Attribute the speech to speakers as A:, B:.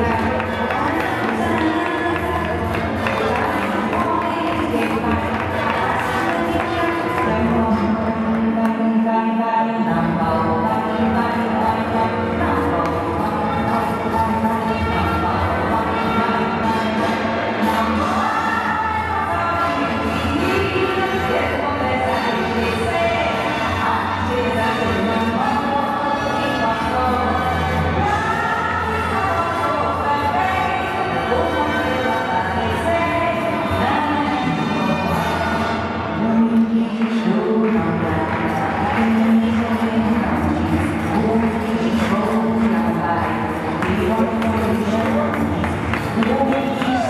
A: 对 Thank you.